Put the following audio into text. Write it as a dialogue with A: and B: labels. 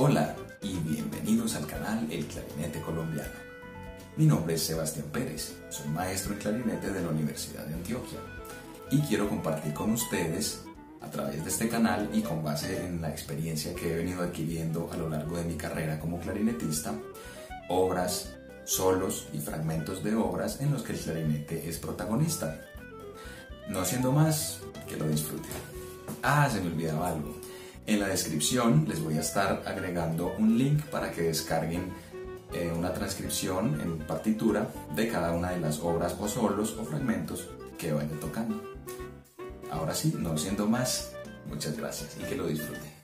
A: Hola y bienvenidos al canal El Clarinete Colombiano. Mi nombre es Sebastián Pérez, soy maestro en clarinete de la Universidad de Antioquia y quiero compartir con ustedes a través de este canal y con base en la experiencia que he venido adquiriendo a lo largo de mi carrera como clarinetista, obras, solos y fragmentos de obras en los que el clarinete es protagonista. No siendo más, que lo disfruten. Ah, se me olvidaba algo. En la descripción les voy a estar agregando un link para que descarguen eh, una transcripción en partitura de cada una de las obras o solos o fragmentos que vayan tocando. Ahora sí, no siendo más, muchas gracias y que lo disfruten.